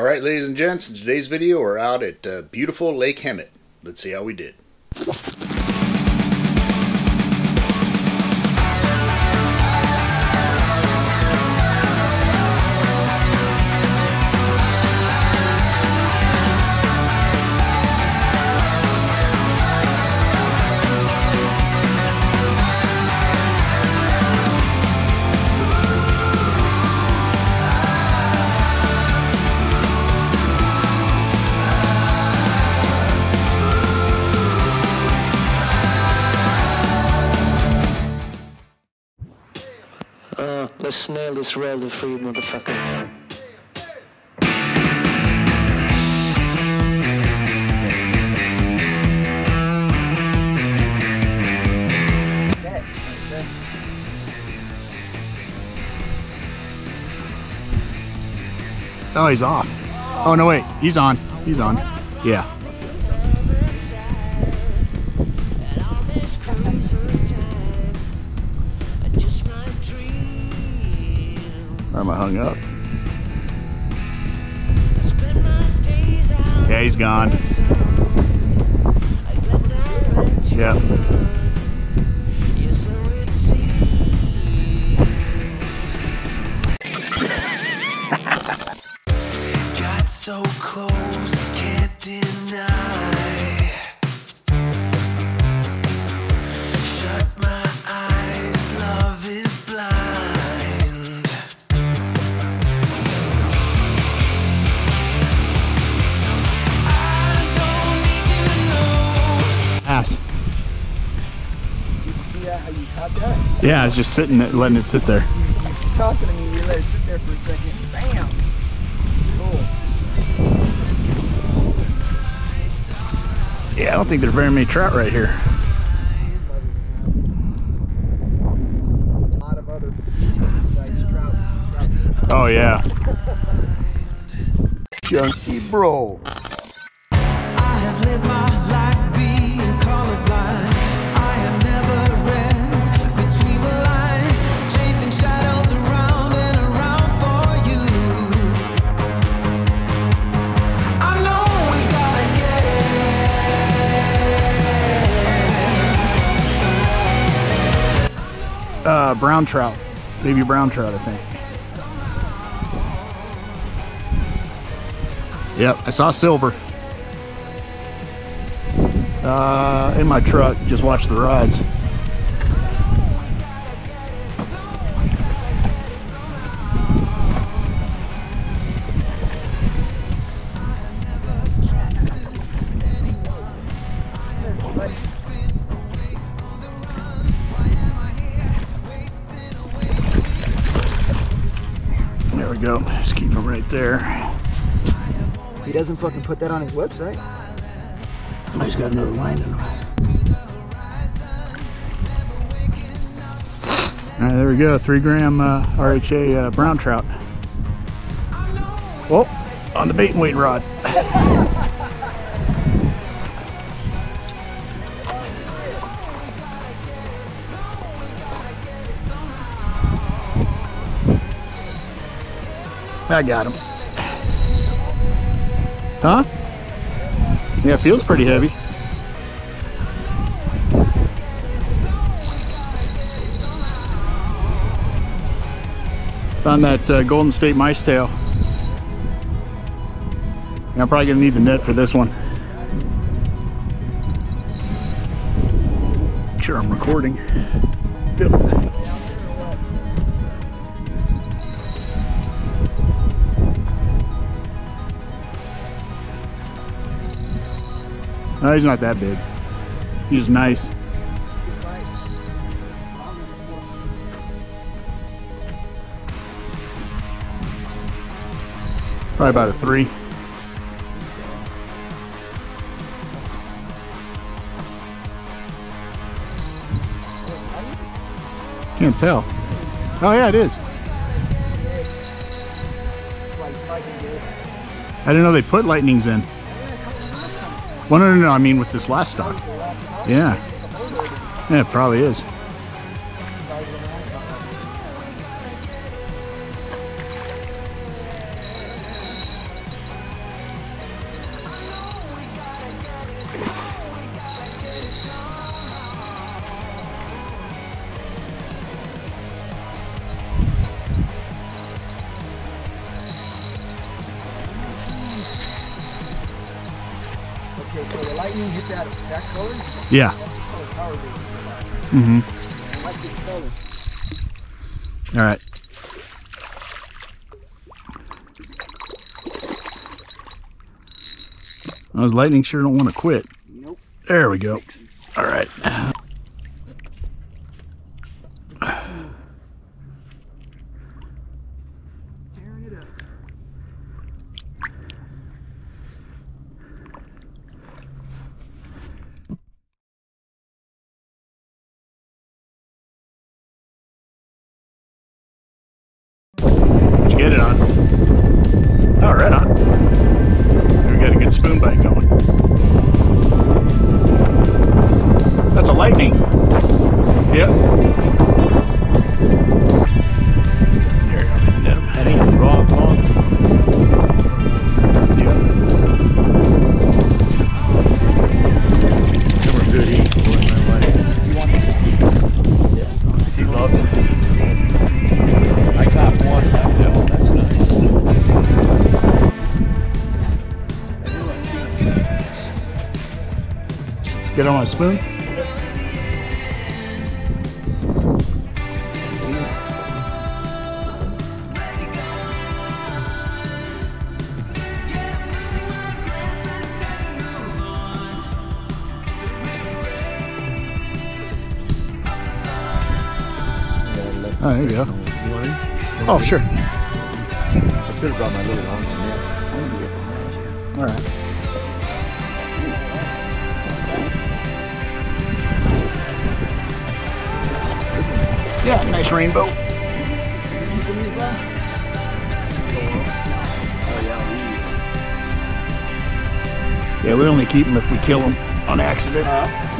All right, ladies and gents, in today's video, we're out at uh, beautiful Lake Hemet. Let's see how we did. This royalty free motherfucker. Oh, he's off. Oh, no, wait. He's on. He's on. Yeah. Hung up? Yeah, he's gone. Yeah. Got so close, can't deny. Yeah, I was just sitting, it, letting it sit there. Talking to me, you let it sit there for a second. Bam! Cool. Yeah, I don't think there's very many trout right here. A lot of other species besides trout. trout. Oh, yeah. Junkie bro. Uh, brown trout. Baby brown trout, I think. Yep, I saw silver. Uh, in my truck, just watch the rods. Go. Just keep them right there. He doesn't fucking put that on his website. Oh, he's got another line in him. All right, there we go. Three gram uh, RHA uh, brown trout. Well, on the bait and wait rod. I got him. Huh? Yeah, it feels pretty heavy. Found that uh, Golden State mice tail. I'm probably gonna need the net for this one. Make sure I'm recording. No, he's not that big. He's nice. Probably about a three. Can't tell. Oh yeah, it is. I didn't know they put lightnings in. Well, no, no, no. I mean with this last stock. Yeah. Yeah, it probably is. That that color. Yeah. That's the color power gauge. Mm-hmm. I like this color. All right. Those lightning sure don't want to quit. Nope. There we go. All right. On a spoon. Oh, there you go. You? Oh, sure. I should have brought my little Yeah, nice rainbow. Yeah, we only keep them if we kill them on accident.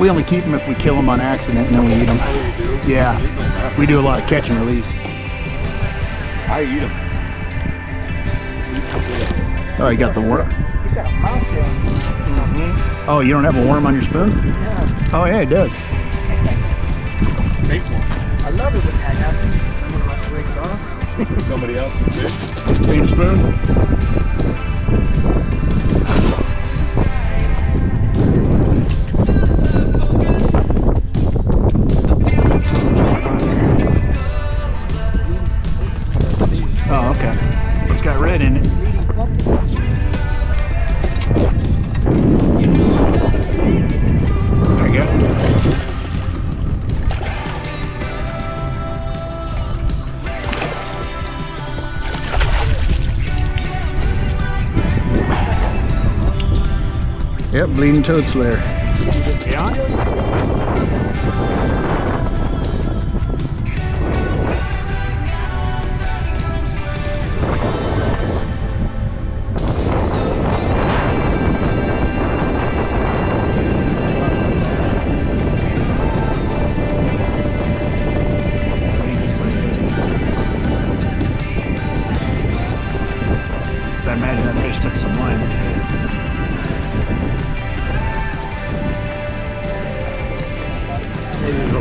We only keep them if we kill them on accident and then we eat them. Yeah, we do a lot of catch and release. I eat them. Oh, you got the worm. He's got a mouse down. Oh, you don't have a worm on your spoon? Yeah. Oh, yeah, it does. Take one. I love it when that happens. Someone like breaks off. Somebody else can fish. Same spoon? Oh, okay. It's got red in it. Reading something. There you go. Yep, bleeding toad slayer. I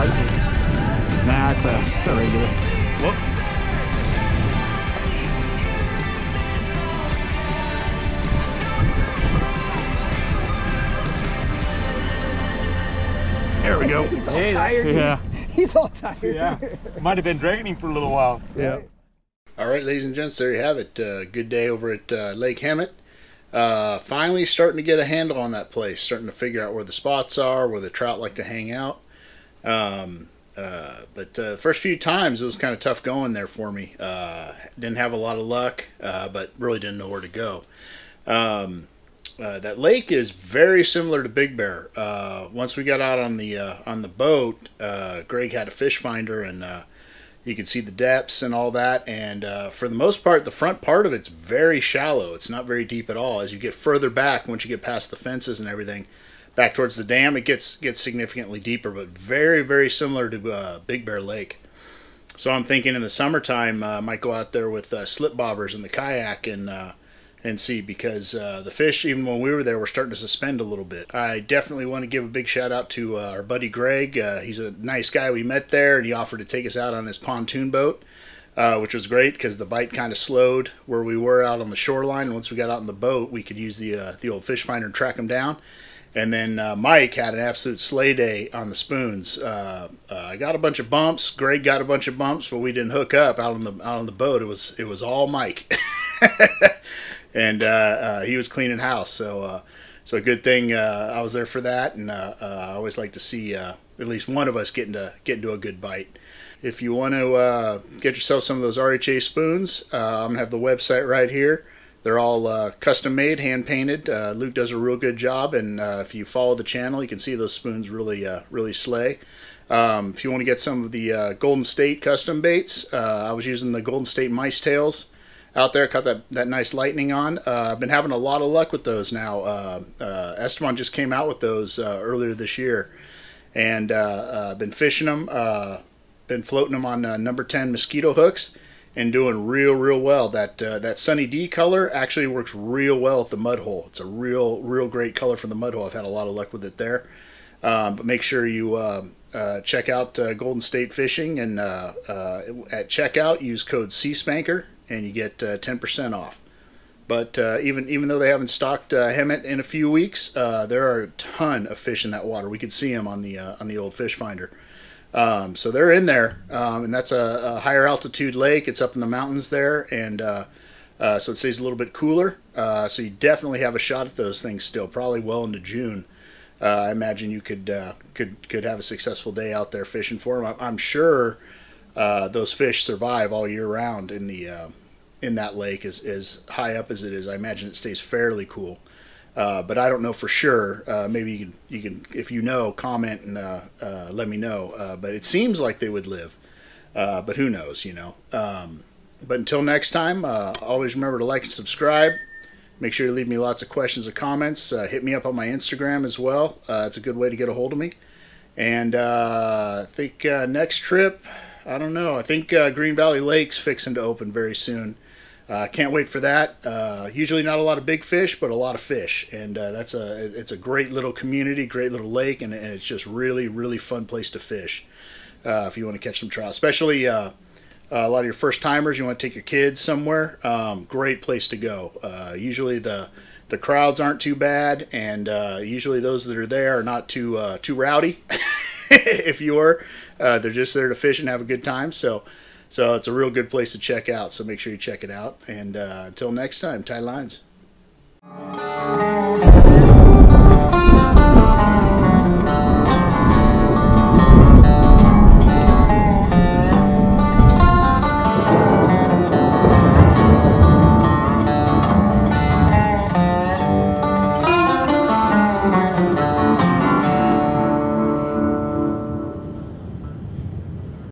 lightning. Nah, it's a, it's a regular. Whoops. There we go. He's all Hey, tired. Yeah. He's all tired. Yeah. Might have been dragging him for a little while. Yeah. All right, ladies and gents, there you have it. Uh, good day over at uh, Lake Hemet. Uh, finally starting to get a handle on that place, starting to figure out where the spots are, where the trout like to hang out. Um, uh, but uh, the first few times it was kind of tough going there for me. Uh, didn't have a lot of luck, uh, but really didn't know where to go. Um, uh, that lake is very similar to Big Bear. Uh, once we got out on the on the boat, uh, Greg had a fish finder and you can see the depths and all that. And uh, for the most part, the front part of it's very shallow. It's not very deep at all. As you get further back, once you get past the fences and everything, back towards the dam, it gets gets significantly deeper, but very very similar to uh, Big Bear Lake. So I'm thinking in the summertime, uh, I might go out there with uh, slip bobbers and the kayak and uh, and see because uh, the fish, even when we were there, were starting to suspend a little bit. I definitely want to give a big shout out to uh, our buddy Greg. He's a nice guy. We met there, and he offered to take us out on his pontoon boat, uh, which was great because the bite kind of slowed where we were out on the shoreline. Once we got out on the boat, we could use the uh, the old fish finder and track them down. And then uh, Mike had an absolute slay day on the spoons. Uh, uh, I got a bunch of bumps. Greg got a bunch of bumps, but we didn't hook up out on the out on the boat. It was it was all Mike, and uh, uh, he was cleaning house. So uh, so good thing I was there for that. And I always like to see at least one of us getting to get into a good bite. If you want to get yourself some of those RHA spoons, I'm gonna have the website right here. They're all uh, custom made, hand painted. Uh, Luke does a real good job, and uh, if you follow the channel, you can see those spoons really, uh, really slay. Um, if you want to get some of the uh, Golden State custom baits, uh, I was using the Golden State mice tails out there. Caught that, that nice lightning on. I've been having a lot of luck with those now. Esteban just came out with those earlier this year, and uh, been fishing them. Been floating them on number 10 mosquito hooks and doing real real well. That uh, that sunny d color actually works real well at the mud hole. It's a real real great color for the mud hole. I've had a lot of luck with it there. Um, but make sure you uh, uh, check out uh, golden state fishing and uh, uh, at checkout use code SeaSpanker and you get uh, 10% off. But uh, even even though they haven't stocked uh, Hemet in a few weeks, uh, there are a ton of fish in that water. We could see them on the uh, on the old fish finder. Um, so they're in there, um, and that's a, a higher altitude lake. It's up in the mountains there, and uh, uh, so it stays a little bit cooler. Uh, so you definitely have a shot at those things still, probably well into June. Uh, I imagine you could uh, could could have a successful day out there fishing for them. I'm sure uh, those fish survive all year round in the in that lake as, as high up as it is. I imagine it stays fairly cool. Uh, but I don't know for sure. Uh, maybe you can, you can, if you know, comment and uh, uh, let me know. Uh, but it seems like they would live. But who knows, you know. Um, but until next time, always remember to like and subscribe. Make sure to leave me lots of questions or comments. Hit me up on my Instagram as well. It's a good way to get a hold of me. And I think next trip, I don't know. I think Green Valley Lake's fixing to open very soon. Uh, can't wait for that. Uh, usually not a lot of big fish, but a lot of fish, and uh, that's a it's a great little community, great little lake, and, and it's just really really fun place to fish. Uh, if you want to catch some trout, especially uh, a lot of your first timers, you want to take your kids somewhere. Um, great place to go. Uh, usually the the crowds aren't too bad, and uh, usually those that are there are not too uh, too rowdy. if you are, uh, they're just there to fish and have a good time. So. So it's a real good place to check out. So make sure you check it out. And uh, until next time, tie lines.